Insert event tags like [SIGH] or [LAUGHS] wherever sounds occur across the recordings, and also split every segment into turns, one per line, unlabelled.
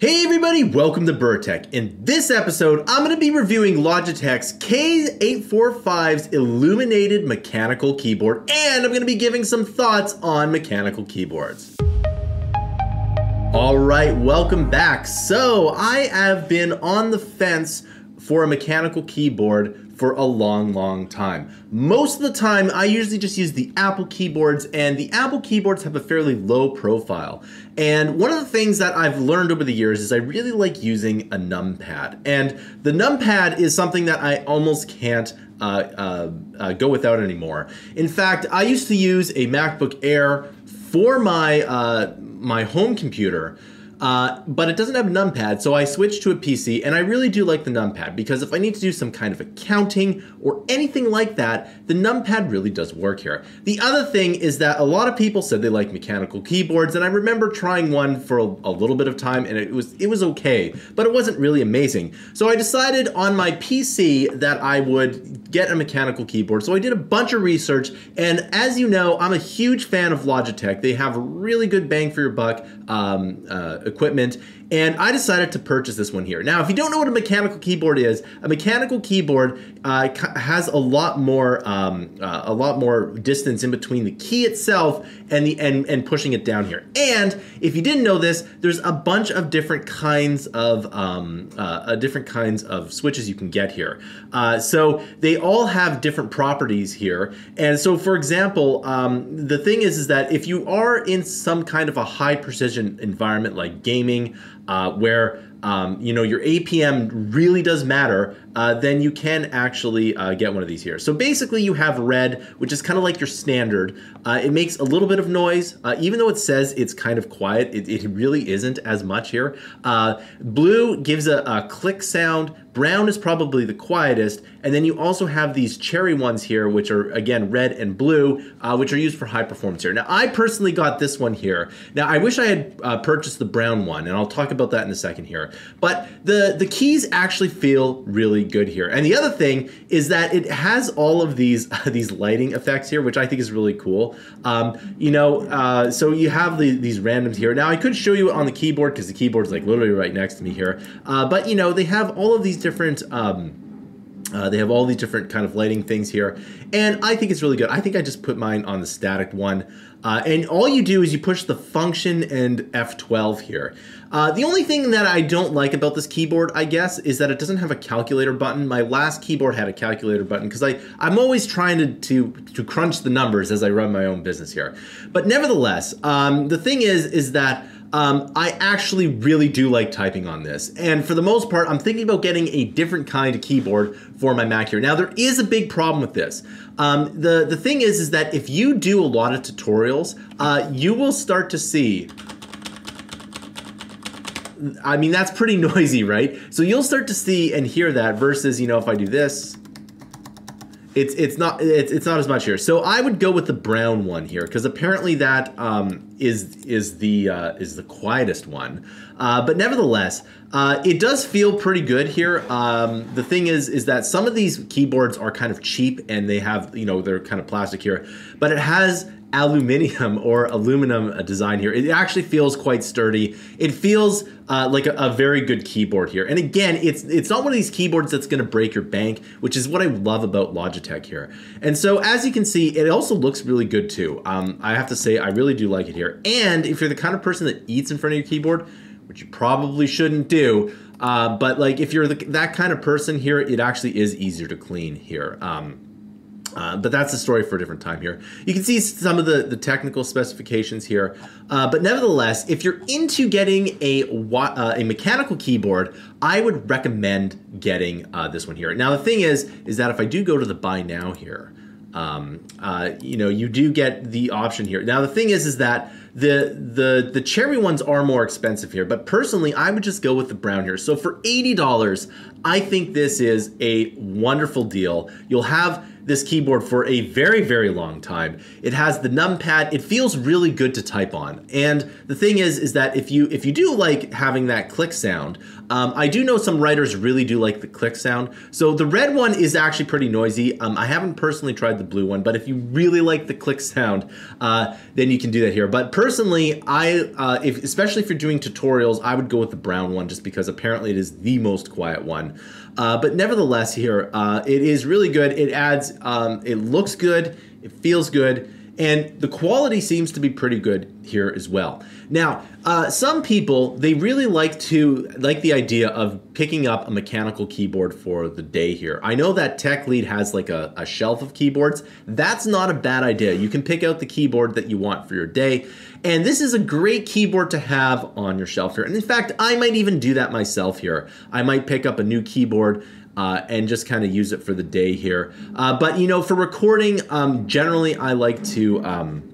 Hey everybody, welcome to Bura Tech. In this episode, I'm going to be reviewing Logitech's K845's illuminated mechanical keyboard, and I'm going to be giving some thoughts on mechanical keyboards. All right, welcome back. So, I have been on the fence for a mechanical keyboard for a long, long time. Most of the time, I usually just use the Apple keyboards, and the Apple keyboards have a fairly low profile. And one of the things that I've learned over the years is I really like using a numpad. And the numpad is something that I almost can't uh, uh, uh, go without anymore. In fact, I used to use a MacBook Air for my uh, my home computer uh, but it doesn't have numpad, so I switched to a PC, and I really do like the numpad because if I need to do some kind of accounting or anything like that, the numpad really does work here. The other thing is that a lot of people said they like mechanical keyboards, and I remember trying one for a, a little bit of time, and it was it was okay, but it wasn't really amazing. So I decided on my PC that I would get a mechanical keyboard. So I did a bunch of research, and as you know, I'm a huge fan of Logitech. They have really good bang for your buck. Um, uh, equipment and I decided to purchase this one here. Now, if you don't know what a mechanical keyboard is, a mechanical keyboard uh, has a lot more um, uh, a lot more distance in between the key itself and the and, and pushing it down here. And if you didn't know this, there's a bunch of different kinds of um, uh, different kinds of switches you can get here. Uh, so they all have different properties here. And so, for example, um, the thing is is that if you are in some kind of a high precision environment like gaming, uh, where um, you know your APM really does matter, uh, then you can actually uh, get one of these here. So basically, you have red, which is kind of like your standard. Uh, it makes a little bit of noise, uh, even though it says it's kind of quiet. It, it really isn't as much here. Uh, blue gives a, a click sound. Brown is probably the quietest, and then you also have these cherry ones here, which are again red and blue, uh, which are used for high performance here. Now, I personally got this one here. Now, I wish I had uh, purchased the brown one, and I'll talk about that in a second here. But the the keys actually feel really good here. And the other thing is that it has all of these [LAUGHS] these lighting effects here, which I think is really cool. Um, you know, uh, so you have the, these randoms here. Now, I could show you on the keyboard because the keyboard's like literally right next to me here. Uh, but you know, they have all of these different. Um, uh, they have all these different kind of lighting things here, and I think it's really good. I think I just put mine on the static one, uh, and all you do is you push the function and F12 here. Uh, the only thing that I don't like about this keyboard, I guess, is that it doesn't have a calculator button. My last keyboard had a calculator button because I'm always trying to, to to crunch the numbers as I run my own business here. But nevertheless, um, the thing is is that um, I actually really do like typing on this. And for the most part, I'm thinking about getting a different kind of keyboard for my Mac here. Now, there is a big problem with this. Um, the, the thing is, is that if you do a lot of tutorials, uh, you will start to see I mean, that's pretty [LAUGHS] noisy, right? So you'll start to see and hear that versus, you know, if I do this, it's it's not it's, it's not as much here. So I would go with the brown one here because apparently that um, is is the uh, is the quietest one. Uh, but nevertheless, uh, it does feel pretty good here. Um, the thing is is that some of these keyboards are kind of cheap and they have you know they're kind of plastic here, but it has aluminium [LAUGHS] or aluminum design here. It actually feels quite sturdy. It feels uh, like a, a, very good keyboard here. And again, it's it's not one of these keyboards that's going to break your bank, which is what I love about Logitech here. And so as you can see, it also looks really good too. Um, I have to say, I really do like it here. And if you're the kind of person that eats in front of your keyboard, which you probably shouldn't do, uh, but like if you're the, that kind of person here, it actually is easier to clean here. Um, uh, but that's a story for a different time here. You can see some of the, the technical specifications here. Uh, but nevertheless, if you're into getting a, uh, a mechanical keyboard, I would recommend getting uh, this one here. Now, the thing is, is that if I do go to the buy now here, um, uh, you know, you do get the option here. Now, the thing is, is that the the the cherry ones are more expensive here, but personally, I would just go with the brown here. So for eighty dollars, I think this is a wonderful deal. You'll have this keyboard for a very, very long time. It has the numpad. It feels really good to type on. And the thing is, is that if you if you do like having that click sound, um, I do know some writers really do like the click sound. So the red one is actually pretty noisy. Um, I haven't personally tried the blue one, but if you really like the click sound, uh, then you can do that here. But personally, I uh, if especially if you're doing tutorials, I would go with the brown one just because apparently it is the most quiet one. Uh, but nevertheless, here uh, it is really good. It adds, um, it looks good, it feels good, and the quality seems to be pretty good here as well. Now, uh, some people they really like to like the idea of picking up a mechanical keyboard for the day here. I know that Tech Lead has like a, a shelf of keyboards. That's not a bad idea. You can pick out the keyboard that you want for your day. And this is a great keyboard to have on your shelf here. And in fact, I might even do that myself here. I might pick up a new keyboard uh, and just kind of use it for the day here. Uh, but you know, for recording, um, generally I like to um,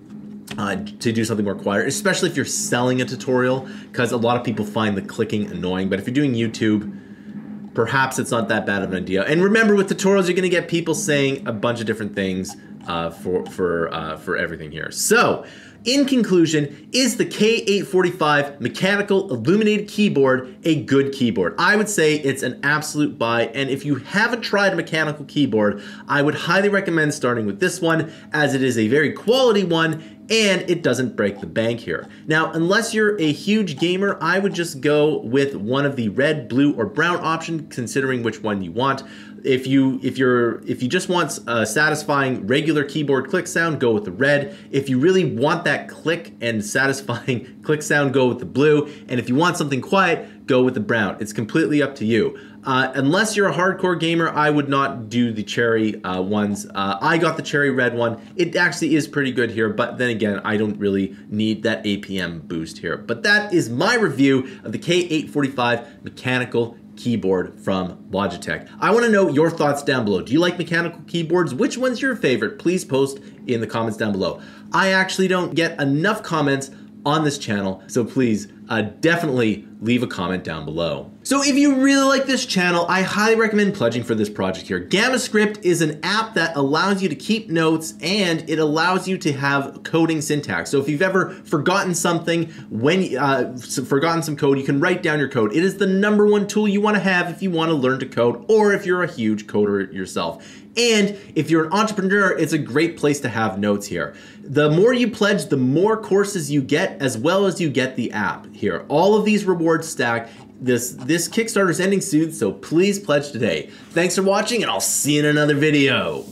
uh, to do something more quiet, especially if you're selling a tutorial, because a lot of people find the clicking annoying. But if you're doing YouTube, perhaps it's not that bad of an idea. And remember, with tutorials, you're going to get people saying a bunch of different things uh, for for uh, for everything here. So in conclusion, is the K845 mechanical illuminated keyboard a good keyboard? I would say it's an absolute buy, and if you haven't tried a mechanical keyboard, I would highly recommend starting with this one, as it is a very quality one, and it doesn't break the bank here. Now, unless you're a huge gamer, I would just go with one of the red, blue, or brown option, considering which one you want if you if you're if you just want a satisfying regular keyboard click sound, go with the red. If you really want that click and satisfying [LAUGHS] click sound, go with the blue. And if you want something quiet, go with the brown. It's completely up to you. Uh, unless you're a hardcore gamer, I would not do the cherry uh, ones. Uh, I got the cherry red one. It actually is pretty good here, but then again, I don't really need that APM boost here. But that is my review of the K845 mechanical keyboard from Logitech. I want to know your thoughts down below. Do you like mechanical keyboards? Which one's your favorite? Please post in the comments down below. I actually don't get enough comments on this channel, so please uh, definitely leave a comment down below. So if you really like this channel, I highly recommend pledging for this project here. GammaScript is an app that allows you to keep notes and it allows you to have coding syntax. So if you've ever forgotten something, when uh, forgotten some code, you can write down your code. It is the number one tool you wanna have if you wanna learn to code or if you're a huge coder yourself. And if you're an entrepreneur, it's a great place to have notes here. The more you pledge, the more courses you get, as well as you get the app here. All of these rewards stack. This this Kickstarter is ending soon, so please pledge today. Thanks for watching, and I'll see you in another video.